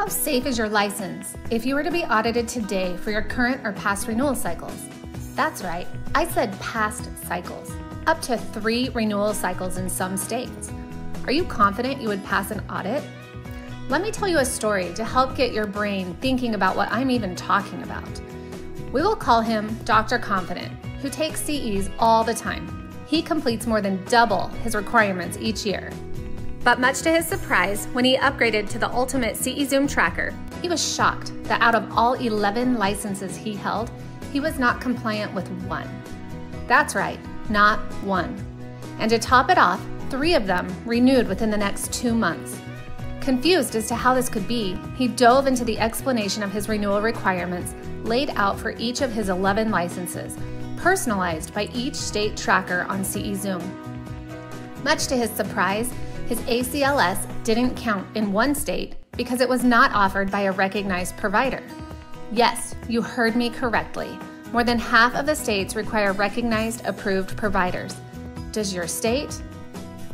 How safe is your license if you were to be audited today for your current or past renewal cycles? That's right, I said past cycles, up to three renewal cycles in some states. Are you confident you would pass an audit? Let me tell you a story to help get your brain thinking about what I'm even talking about. We will call him Dr. Confident, who takes CEs all the time. He completes more than double his requirements each year. But much to his surprise, when he upgraded to the ultimate CE Zoom tracker, he was shocked that out of all 11 licenses he held, he was not compliant with one. That's right, not one. And to top it off, three of them renewed within the next two months. Confused as to how this could be, he dove into the explanation of his renewal requirements laid out for each of his 11 licenses, personalized by each state tracker on CE Zoom. Much to his surprise, his ACLS didn't count in one state because it was not offered by a recognized provider. Yes, you heard me correctly. More than half of the states require recognized approved providers. Does your state?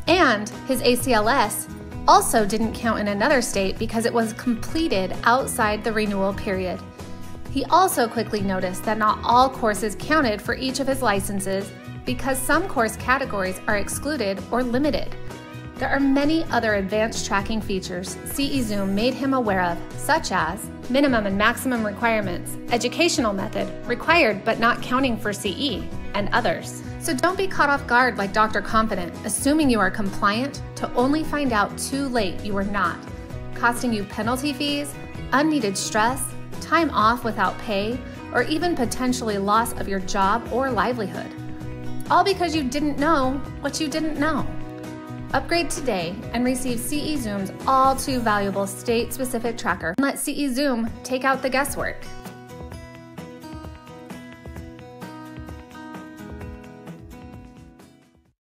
And his ACLS also didn't count in another state because it was completed outside the renewal period. He also quickly noticed that not all courses counted for each of his licenses because some course categories are excluded or limited. There are many other advanced tracking features CE Zoom made him aware of, such as minimum and maximum requirements, educational method, required but not counting for CE, and others. So don't be caught off guard like Dr. Confident, assuming you are compliant to only find out too late you are not, costing you penalty fees, unneeded stress, time off without pay, or even potentially loss of your job or livelihood. All because you didn't know what you didn't know. Upgrade today and receive CE Zoom's all too valuable state specific tracker. Let CE Zoom take out the guesswork.